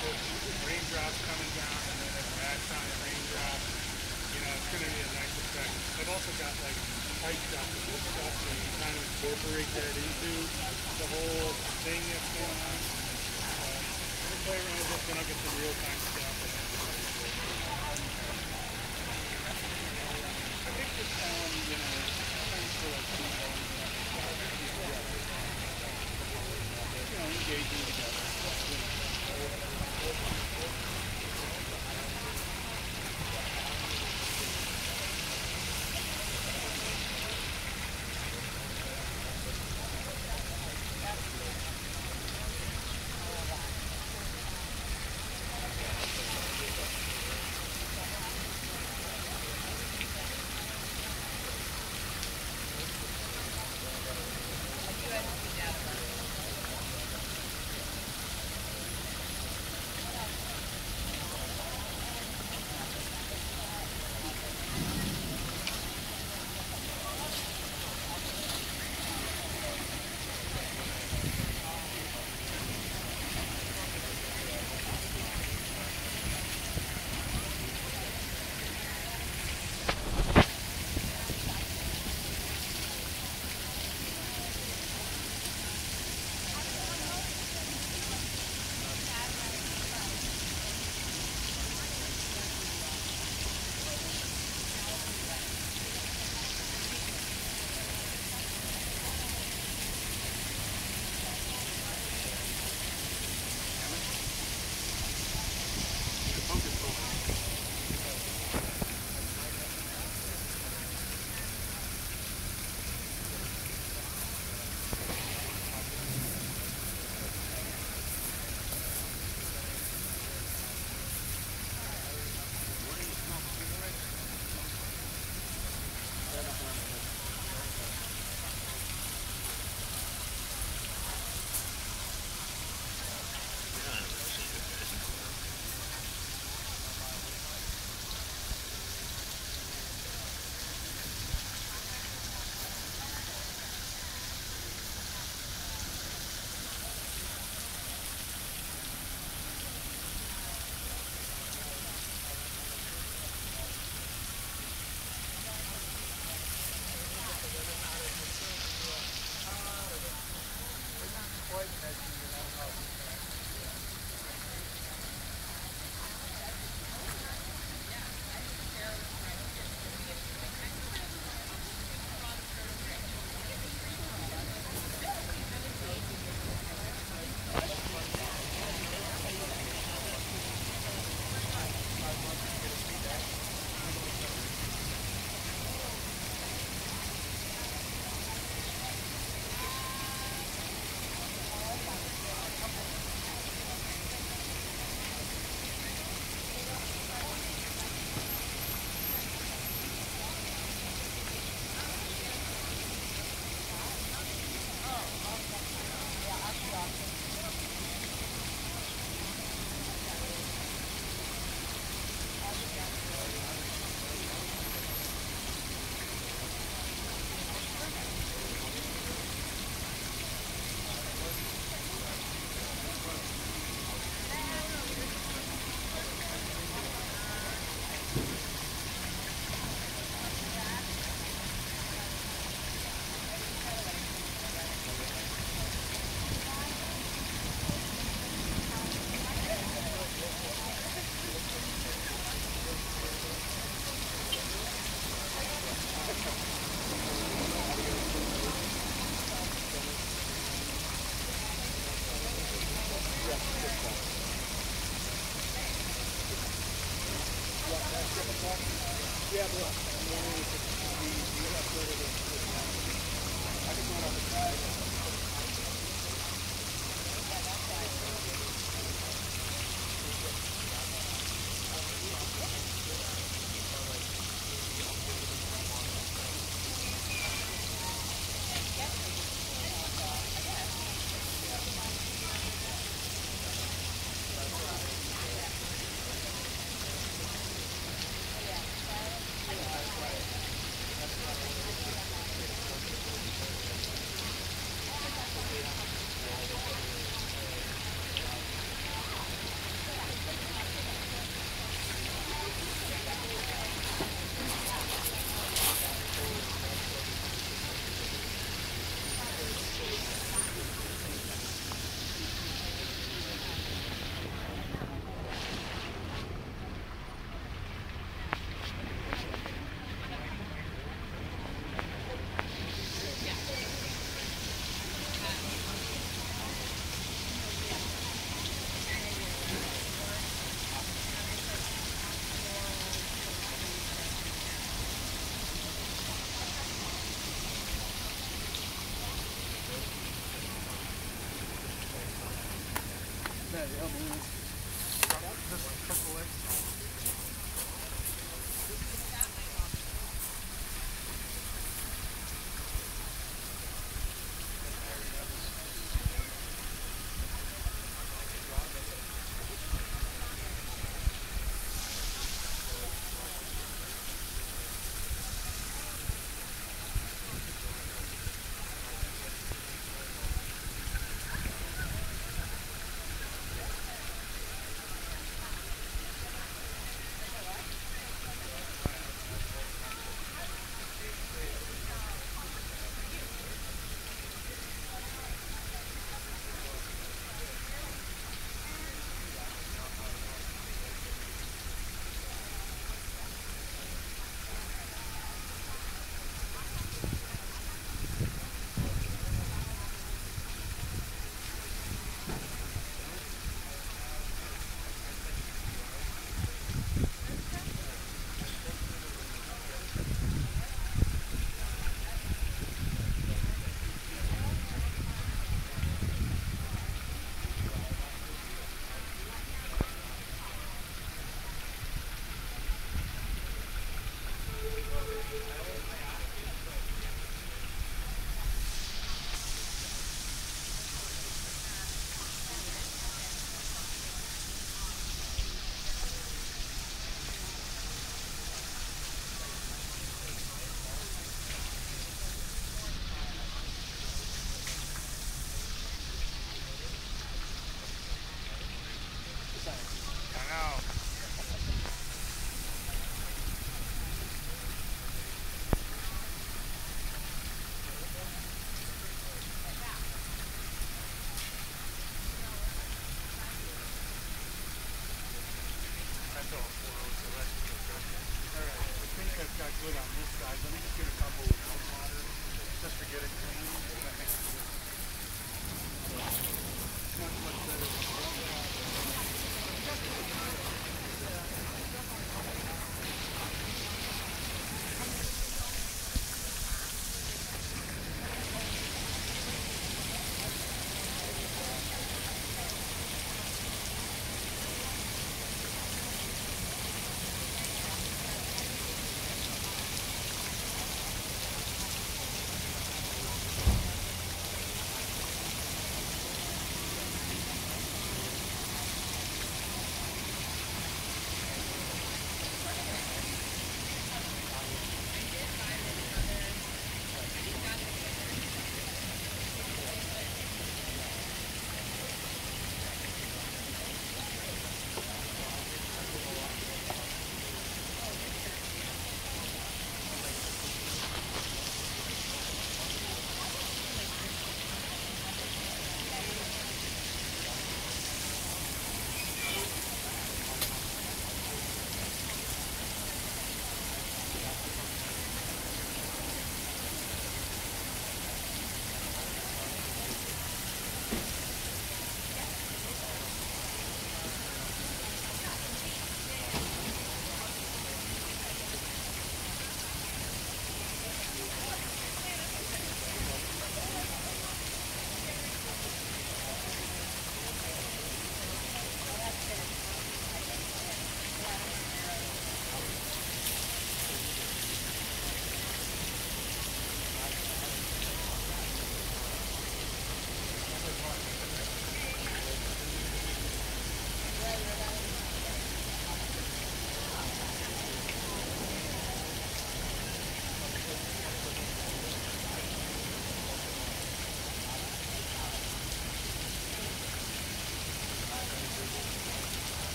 raindrops coming down and then it racks on the raindrops. You know, it's going to be a nice effect. I've also got like ice stuff and stuff so you kind of incorporate that into the whole thing that's going on. So, we'll play around with this, then I'll get some real time stuff. I think this town, you know, thanks for like and. You know, engaging yeah,